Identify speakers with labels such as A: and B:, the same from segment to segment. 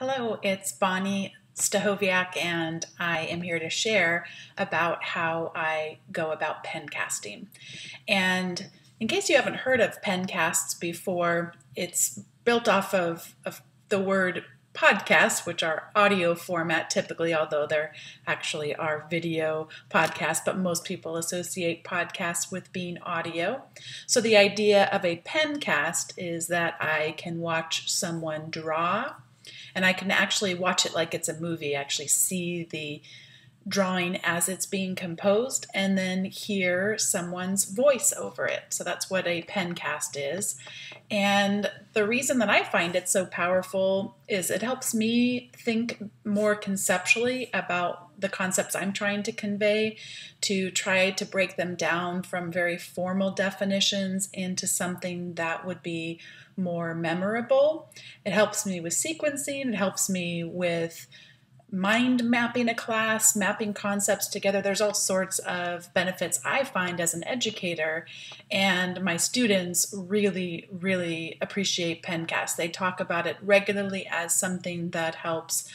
A: Hello, it's Bonni Stachowiak, and I am here to share about how I go about pen casting. And in case you haven't heard of pen casts before, it's built off of, of the word podcasts, which are audio format typically, although there actually are video podcasts, but most people associate podcasts with being audio. So the idea of a pen cast is that I can watch someone draw and I can actually watch it like it's a movie, actually see the drawing as it's being composed and then hear someone's voice over it. So that's what a pen cast is. And the reason that I find it so powerful is it helps me think more conceptually about the concepts I'm trying to convey, to try to break them down from very formal definitions into something that would be more memorable. It helps me with sequencing, it helps me with mind mapping a class, mapping concepts together. There's all sorts of benefits I find as an educator, and my students really, really appreciate Pencast. They talk about it regularly as something that helps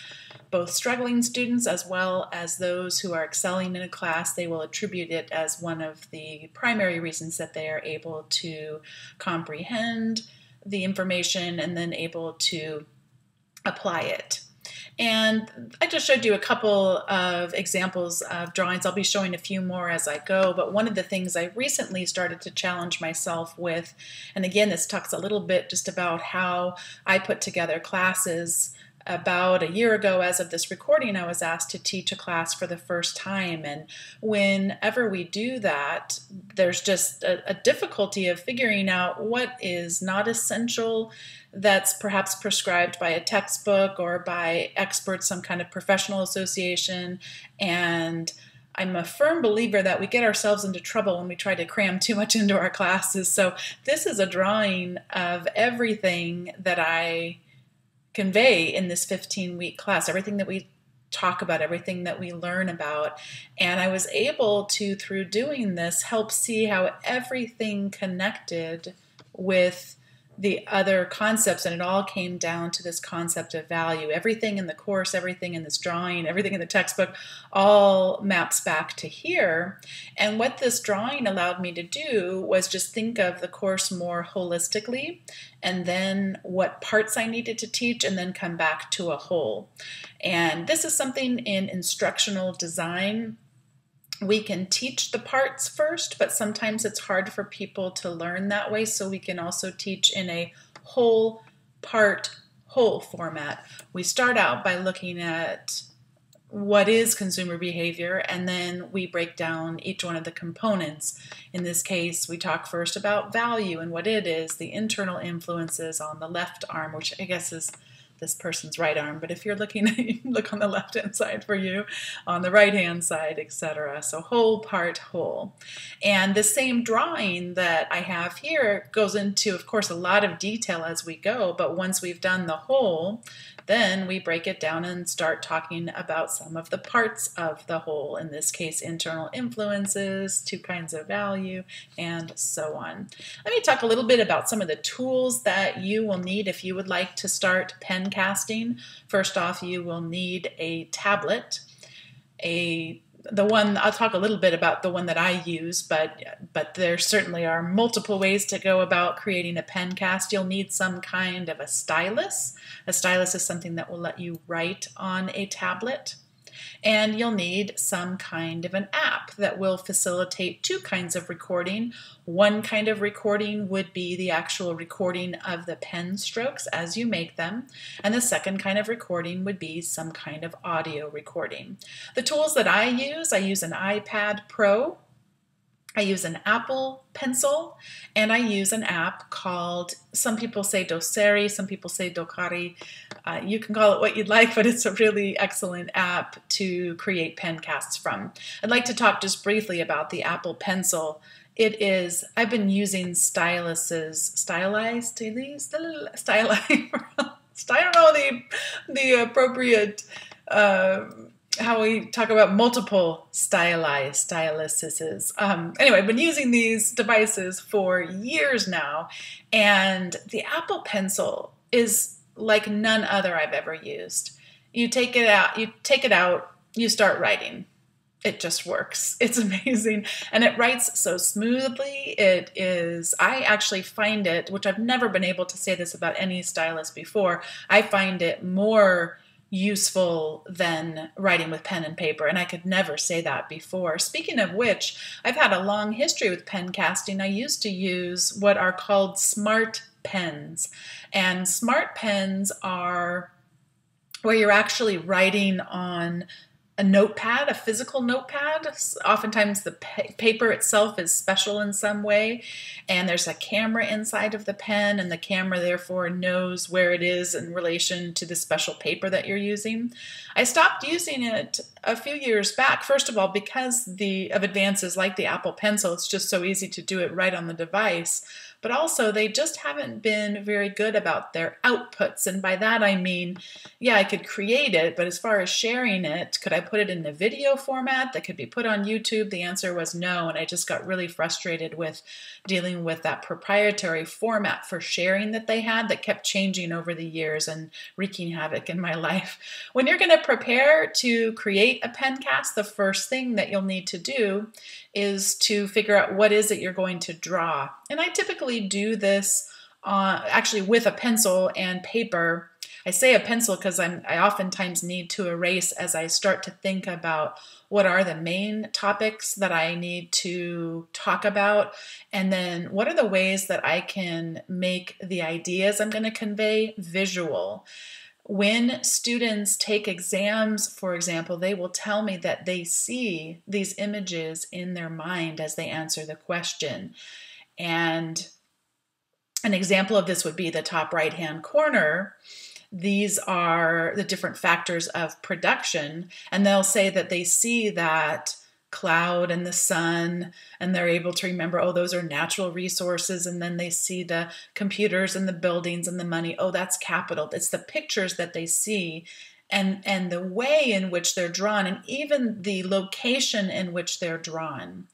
A: both struggling students as well as those who are excelling in a class. They will attribute it as one of the primary reasons that they are able to comprehend the information and then able to apply it. And I just showed you a couple of examples of drawings. I'll be showing a few more as I go, but one of the things I recently started to challenge myself with, and again, this talks a little bit just about how I put together classes about a year ago, as of this recording, I was asked to teach a class for the first time. And whenever we do that, there's just a, a, difficulty of figuring out what is not essential that's perhaps prescribed by a textbook or by experts, some kind of professional association. And I'm a firm believer that we get ourselves into trouble when we try to cram too much into our classes. So, this is a drawing of everything that I convey in this 15 week class, everything that we talk about, everything that we learn about. And I was able to, through doing this, help see how everything connected with the other concepts, and it all came down to this concept of value. Everything in the course, everything in this drawing, everything in the textbook, all maps back to here. And what this drawing allowed me to do was just think of the course more holistically, and then what parts I needed to teach, and then come back to a whole. And this is something in instructional design we can teach the parts first, but sometimes it's hard for people to learn that way. So we can also teach in a whole part, whole format. We start out by looking at what is consumer behavior, and then we break down each one of the components. In this case, we talk first about value and what it is, the internal influences on the left arm, which I guess is this person's right arm, but if you're looking, look on the left hand side for you, on the right hand side, etc. So whole part whole. And the same drawing that I have here goes into, of course, a lot of detail as we go, but once we've done the whole, then we break it down and start talking about some of the parts of the whole, in this case, internal influences, two kinds of value, and so on. Let me talk a little bit about some of the tools that you will need if you would like to start pen casting. First off, you will need a tablet, a the one I'll talk a little bit about the one that I use, but but there certainly are multiple ways to go about creating a pen cast. You'll need some kind of a stylus. A stylus is something that will let you write on a tablet. And you'll need some kind of an app that will facilitate two kinds of recording. One kind of recording would be the actual recording of the pen strokes as you make them, and the second kind of recording would be some kind of audio recording. The tools that I use, I use an iPad Pro I use an Apple Pencil and I use an app called, some people say Doceri, some people say Docari. Uh, you can call it what you'd like, but it's a really excellent app to create pen casts from. I'd like to talk just briefly about the Apple Pencil. It is, I've been using styluses, stylized, stylized, stylized, I don't know the, the appropriate. Uh, how we talk about multiple stylized styluses. Um, anyway, I've been using these devices for years now, and the Apple Pencil is like none other I've ever used. You take it out, you take it out, you start writing. It just works. It's amazing. And it writes so smoothly. It is, I actually find it, which I've never been able to say this about any stylus before, I find it more useful than writing with pen and paper. And I could never say that before. Speaking of which, I've had a long history with pen casting. I used to use what are called smart pens. And smart pens are where you're actually writing on a notepad, a physical notepad. Oftentimes, the pa- paper itself is special in some way, and there's a camera inside of the pen, and the camera therefore knows where it is in relation to the special paper that you're using. I stopped using it a few years back. First of all, because the of advances like the Apple Pencil, it's just so easy to do it right on the device but also they just haven't been very good about their outputs. And by that I mean, yeah, I could create it, but as far as sharing it, could I put it in a video format that could be put on YouTube? The answer was no. And I just got really frustrated with dealing with that proprietary format for sharing that they had that kept changing over the years and wreaking havoc in my life. When you're going to prepare to create a pencast, the first thing that you'll need to do is to figure out what is it you're going to draw. And I typically do this uh, actually with a pencil and paper. I say a pencil because I'm I oftentimes need to erase as I start to think about what are the main topics that I need to talk about, and then what are the ways that I can make the ideas I'm going to convey visual. When students take exams, for example, they will tell me that they see these images in their mind as they answer the question. And an example of this would be the top right hand corner. These are the different factors of production, and they'll say that they see that cloud and the sun and they're able to remember oh those are natural resources and then they see the computers and the buildings and the money. Oh that's capital. It's the pictures that they see and and the way in which they're drawn and even the location in which they're drawn.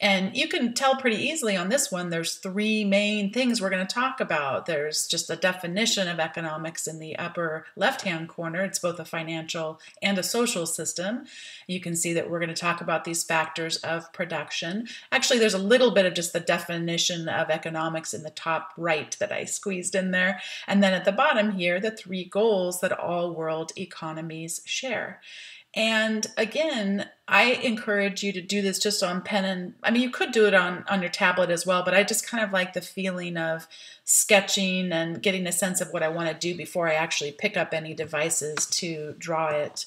A: And you can tell pretty easily on this one there's three main things we're going to talk about. There's just a definition of economics in the upper left hand corner. It's both a financial and a social system. You can see that we're going to talk about these factors of production. Actually there's a little bit of just the definition of economics in the top right that i squeezed in there. And then at the bottom here the three goals that all world economies economies share. And again, I encourage you to do this just on pen and I mean you could do it on on your tablet as well, but I just kind of like the feeling of sketching and getting a sense of what I want to do before I actually pick up any devices to draw it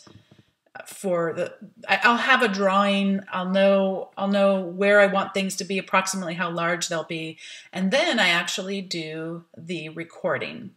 A: for the I'll have a drawing, I'll know I'll know where I want things to be, approximately how large they'll be, and then I actually do the recording.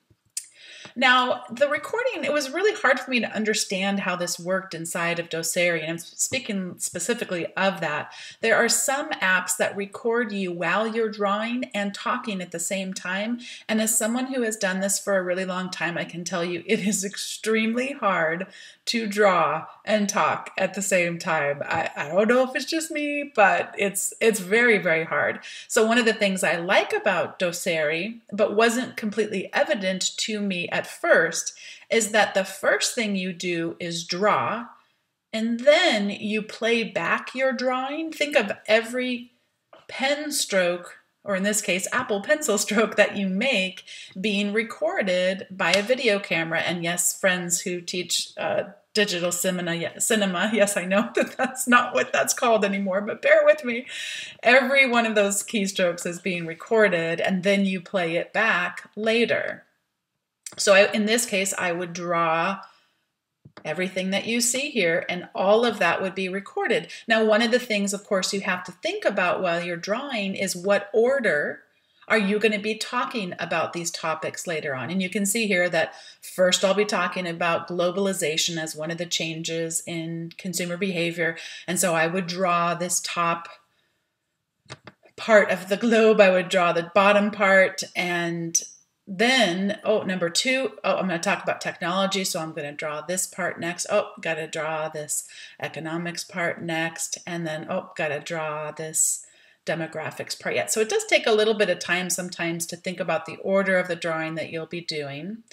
A: Now, the recording, it was really hard for me to understand how this worked inside of Doceri, and I'm speaking specifically of that. There are some apps that record you while you're drawing and talking at the same time, and as someone who has done this for a really long time, I can tell you it is extremely hard to draw and talk at the same time. I, I don't know if it's just me, but it's it's very, very hard. So one of the things I like about Doceri, but wasn't completely evident to me at first, is that the first thing you do is draw, and then you play back your drawing. Think of every pen stroke or in this case, Apple Pencil stroke that you make being recorded by a video camera. And yes, friends who teach uh, digital cinema, cinema, yes, I know that that's not what that's called anymore, but bear with me. Every one of those keystrokes is being recorded, and then you play it back later. So I, in this case, I would draw everything that you see here, and all of that would be recorded. Now, one of the things, of course, you have to think about while you're drawing is what order are you going to be talking about these topics later on? And you can see here that first I'll be talking about globalization as one of the changes in consumer behavior. And so I would draw this top part of the globe, I would draw the bottom part, and then, oh, number two, oh, I'm going to talk about technology. So I'm going to draw this part next. Oh, got to draw this economics part next. And then, oh, got to draw this demographics part yet. So it does take a little bit of time sometimes to think about the order of the drawing that you'll be doing.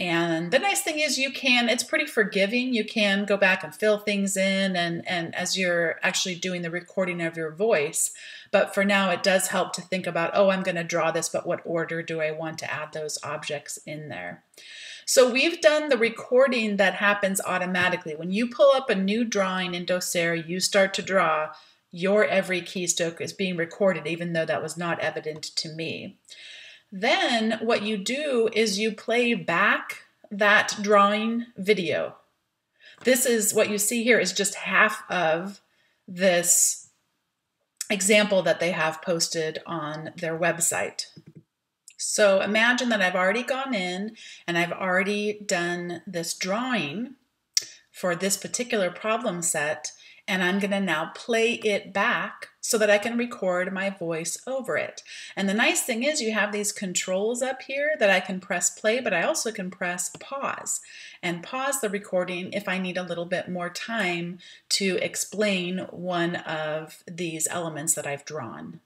A: And the nice thing is you can, it's pretty forgiving. You can go back and fill things in and, and as you're actually doing the recording of your voice. But for now, it does help to think about, oh, I'm going to draw this, but what order do I want to add those objects in there? So we've done the recording that happens automatically. When you pull up a new drawing in Doceri, you start to draw, your every keystroke is being recorded, even though that was not evident to me. Then what you do is you play back that drawing video. This is what you see here is just half of this example that they have posted on their website. So imagine that I've already gone in and I've already done this drawing for this particular problem set and I'm going to now play it back so that I can record my voice over it. And the nice thing is you have these controls up here that I can press play, but I also can press pause and pause the recording if I need a little bit more time to explain one of these elements that I've drawn.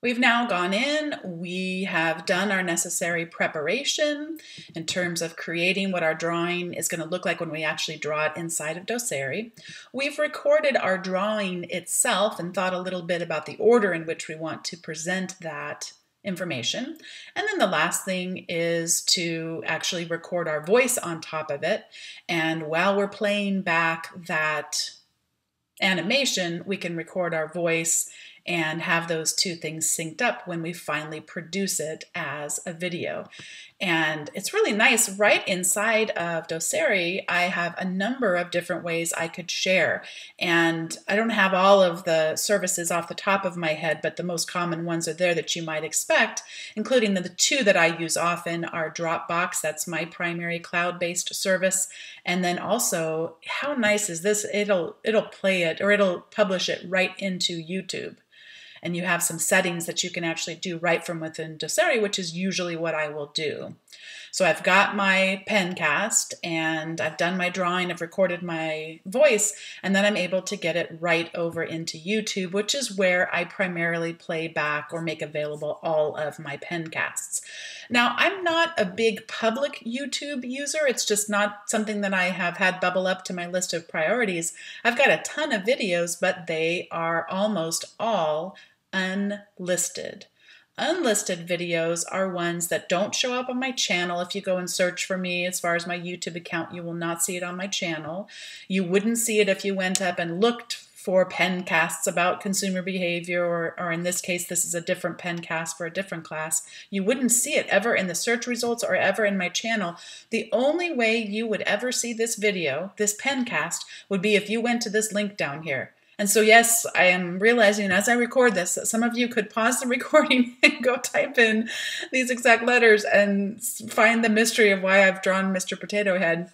A: We've now gone in, we have done our necessary preparation in terms of creating what our drawing is going to look like when we actually draw it inside of Doceri. We've recorded our drawing itself and thought a little bit about the order in which we want to present that information. And then the last thing is to actually record our voice on top of it. And while we're playing back that animation, we can record our voice and have those two things synced up when we finally produce it as a video. And it's really nice. Right inside of Doceri, I have a number of different ways I could share. And I don't have all of the services off the top of my head, but the most common ones are there that you might expect, including the two that I use often are Dropbox, that's my primary cloud-based service, and then also how nice is this? It'll it'll play it or it'll publish it right into YouTube and you have some settings that you can actually do right from within Doceri, which is usually what I will do. So I've got my pen cast and I've done my drawing, I've recorded my voice, and then I'm able to get it right over into YouTube, which is where I primarily play back or make available all of my pencasts. Now, I'm not a big public YouTube user. It's just not something that I have had bubble up to my list of priorities. I've got a ton of videos, but they are almost all unlisted. Unlisted videos are ones that don't show up on my channel. If you go and search for me as far as my YouTube account, you will not see it on my channel. You wouldn't see it if you went up and looked for pencasts about consumer behavior, or, or in this case, this is a different pencast for a different class. You wouldn't see it ever in the search results or ever in my channel. The only way you would ever see this video, this pencast, would be if you went to this link down here. And so, yes, I am realizing as I record this that some of you could pause the recording and go type in these exact letters and find the mystery of why I've drawn Mr. Potato Head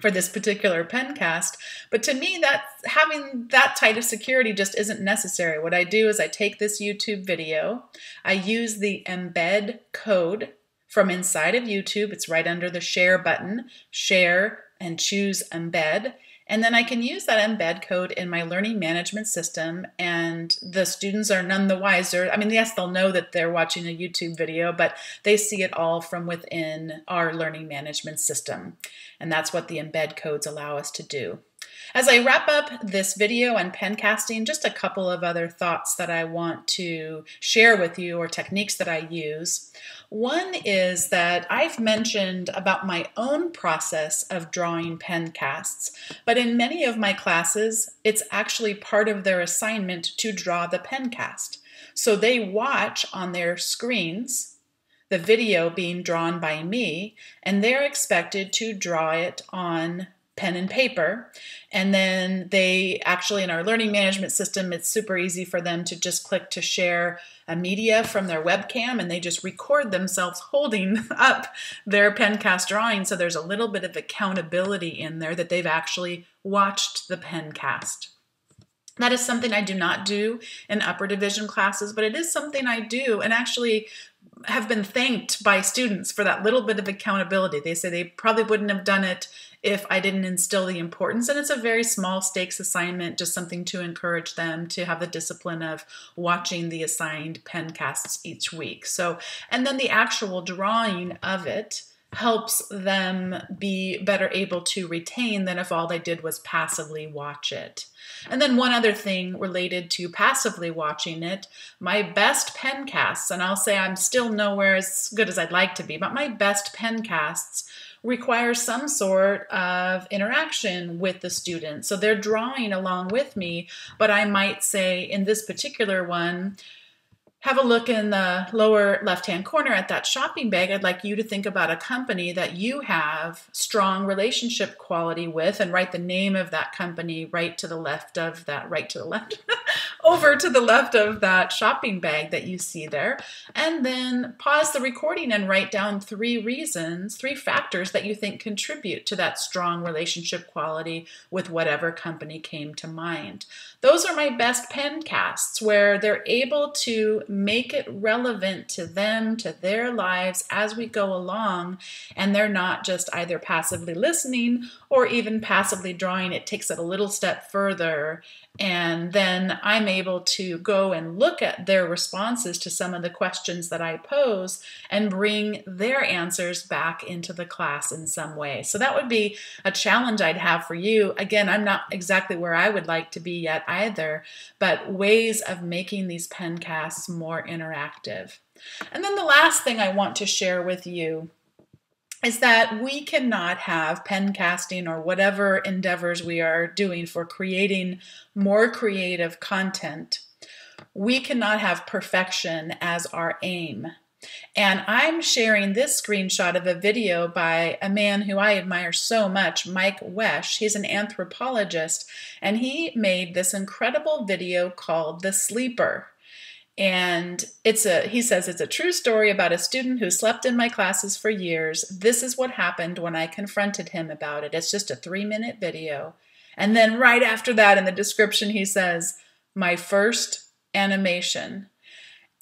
A: for this particular pencast. But to me, that having that tight of security just isn't necessary. What I do is I take this YouTube video, I use the embed code from inside of YouTube. It's right under the share button, share and choose embed. And then I can use that embed code in my learning management system, and the students are none the wiser. I mean, yes, they'll know that they're watching a YouTube video, but they see it all from within our learning management system. And that's what the embed codes allow us to do. As I wrap up this video on pen casting, just a couple of other thoughts that I want to share with you or techniques that I use. One is that I've mentioned about my own process of drawing pen casts, but in many of my classes, it's actually part of their assignment to draw the pen cast. So they watch on their screens the video being drawn by me, and they're expected to draw it on pen and paper. And then they actually, in our learning management system, it's super easy for them to just click to share a media from their webcam and they just record themselves holding up their pencast drawing. So there's a little bit of accountability in there that they've actually watched the pencast. That is something I do not do in upper division classes, but it is something I do. And actually, have been thanked by students for that little bit of accountability. They say they probably wouldn't have done it if I didn't instill the importance. And it's a very small stakes assignment, just something to encourage them to have the discipline of watching the assigned pen casts each week. So, and then the actual drawing of it helps them be better able to retain than if all they did was passively watch it. And then one other thing related to passively watching it, my best pen casts, and I'll say I'm still nowhere as good as I'd like to be, but my best pen casts require some sort of interaction with the student. So they're drawing along with me, but I might say in this particular one, have a look in the lower left hand corner at that shopping bag. I'd like you to think about a company that you have strong relationship quality with and write the name of that company right to the left of that, right to the left, over to the left of that shopping bag that you see there. And then pause the recording and write down three reasons, three factors that you think contribute to that strong relationship quality with whatever company came to mind. Those are my best pen casts where they're able to make it relevant to them, to their lives as we go along, and they're not just either passively listening or even passively drawing. It takes it a little step further and then I'm able to go and look at their responses to some of the questions that I pose and bring their answers back into the class in some way. So that would be a challenge I'd have for you. Again, I'm not exactly where I would like to be yet either, but ways of making these pen casts more interactive. And then the last thing I want to share with you is that we cannot have pen casting or whatever endeavors we are doing for creating more creative content. We cannot have perfection as our aim. And I'm sharing this screenshot of a video by a man who I admire so much, Mike Wesch. He's an anthropologist, and he made this incredible video called The Sleeper. And it's a he says it's a true story about a student who slept in my classes for years. This is what happened when I confronted him about it. It's just a 3-minute video. And then right after that in the description he says, "My first animation."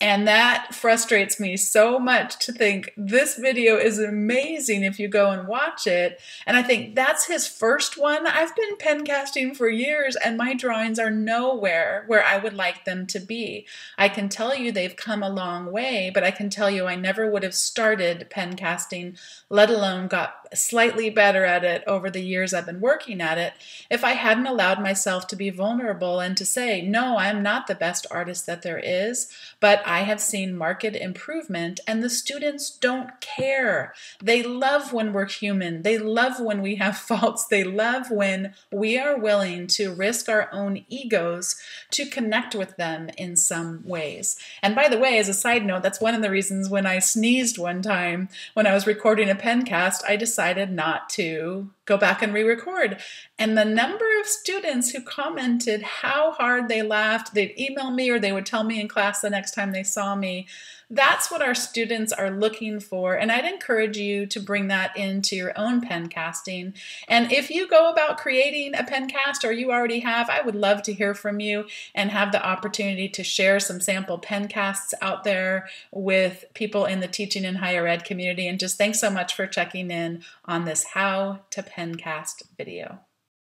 A: And that frustrates me so much to think this video is amazing if you go and watch it. And I think that's his first one. I've been pen casting for years and my drawings are nowhere where I would like them to be. I can tell you they've come a long way, but I can tell you I never would have started pen casting, let alone got slightly better at it over the years I've been working at it, if I hadn't allowed myself to be vulnerable and to say, no, I'm not the best artist that there is, but have seen market improvement, and the students don't care. They love when we're human. They love when we have faults. They love when we are willing to risk our own egos to connect with them in some ways. And by the way, as a side note, that's one of the reasons when I sneezed one time when I was recording a pencast, I decided not to go back and re record. And the number of students who commented how hard they laughed, they'd email me or they would tell me in class the next time they saw me. That's what our students are looking for. And I'd encourage you to bring that into your own pen casting. And if you go about creating a pen cast or you already have, I would love to hear from you and have the opportunity to share some sample pen casts out there with people in the teaching and higher ed community. And just thanks so much for checking in on this How to Pen Cast video.